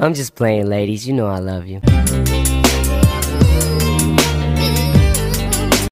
I'm just playing, ladies. You know I love you.